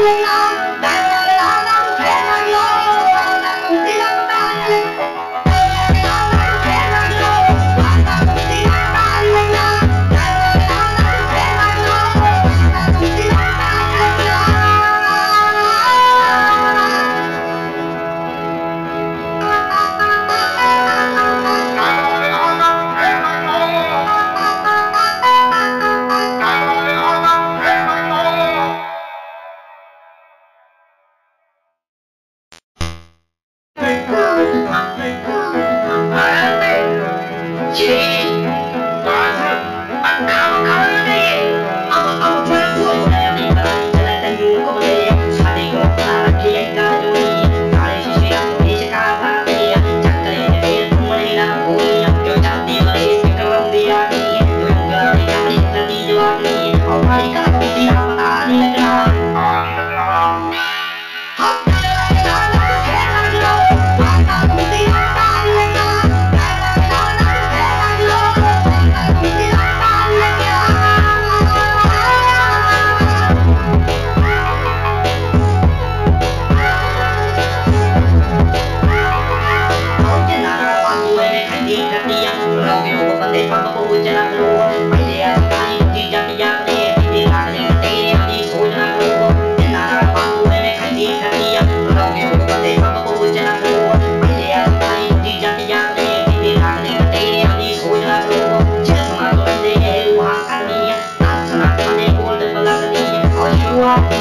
Allah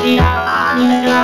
India மாநிலங்களா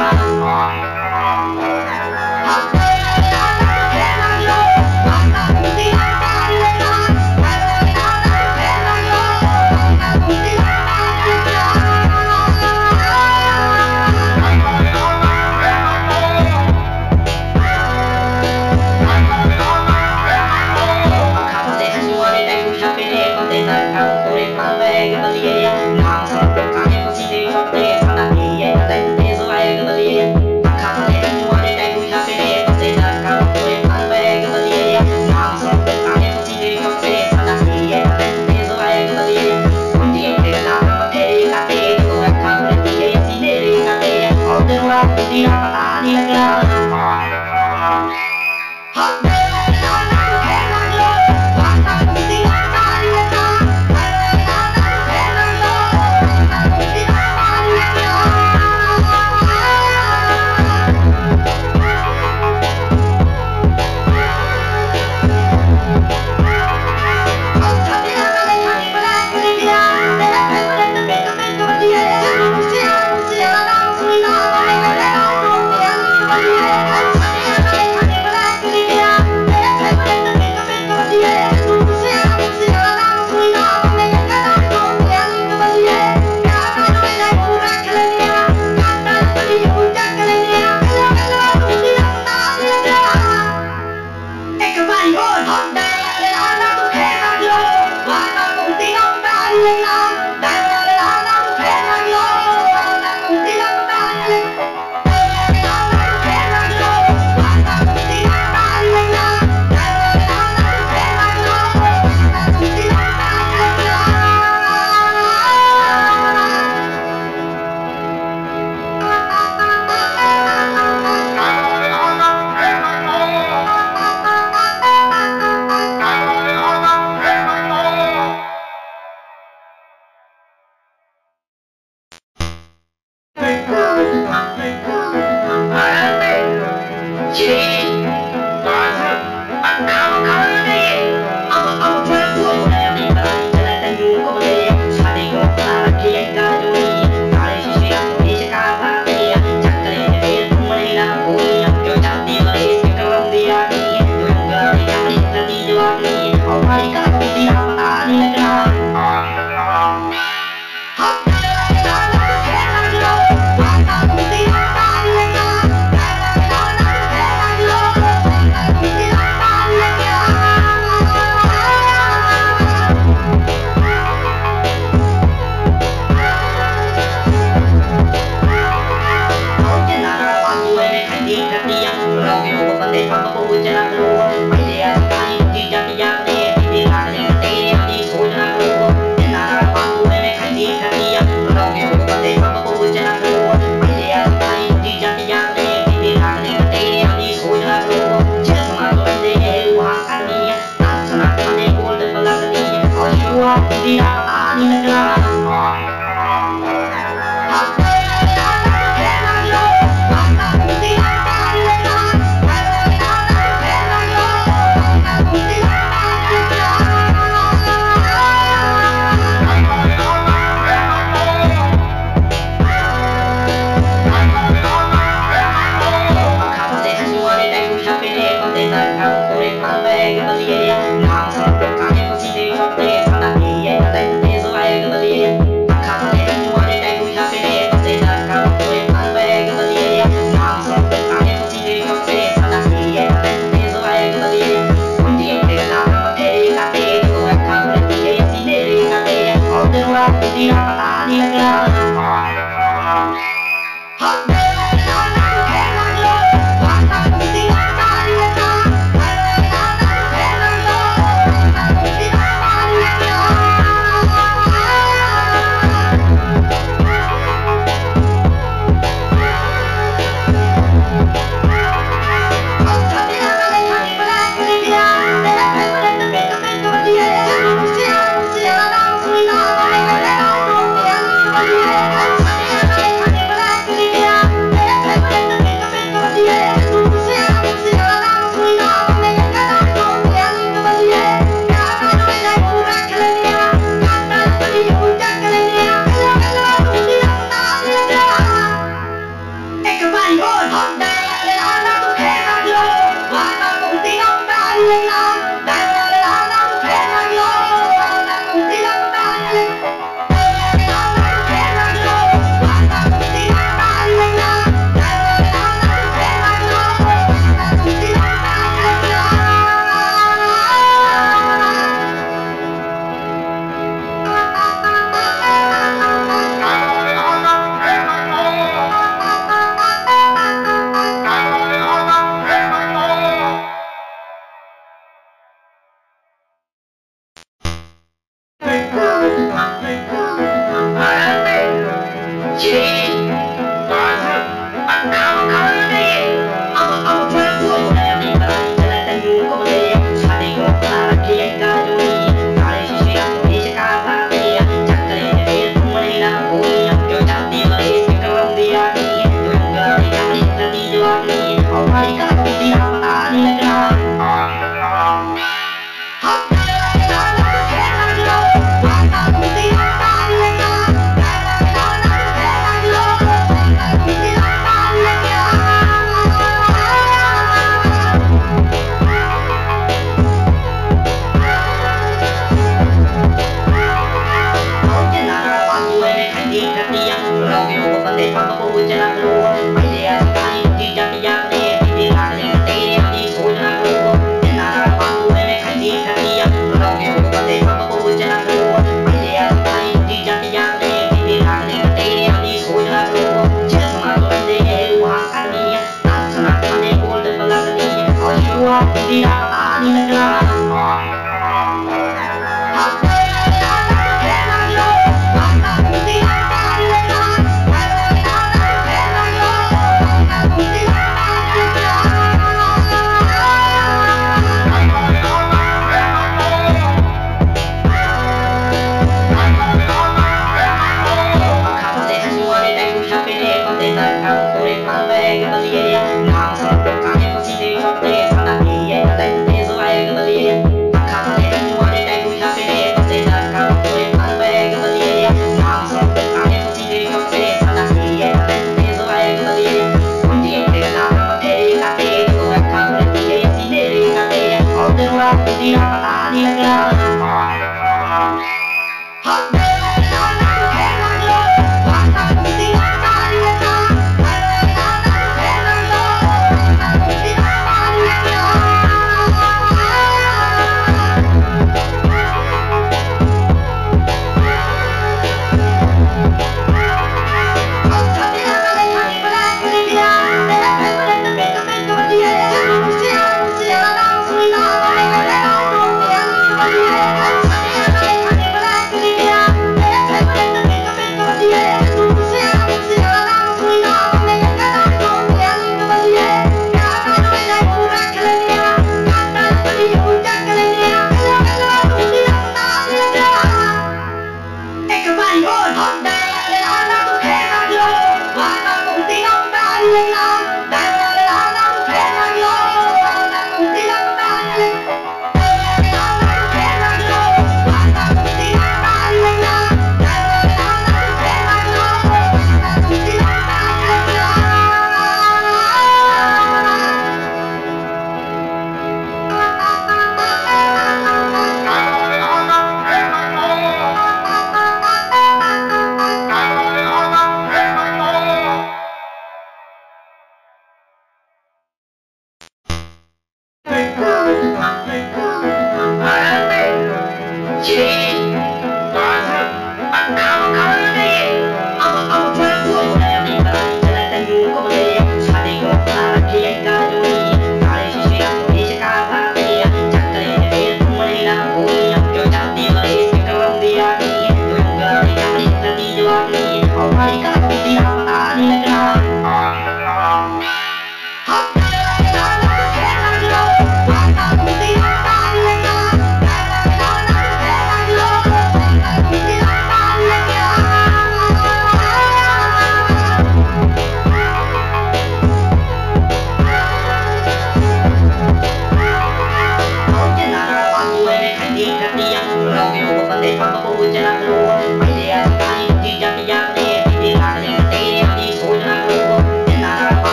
Thank you.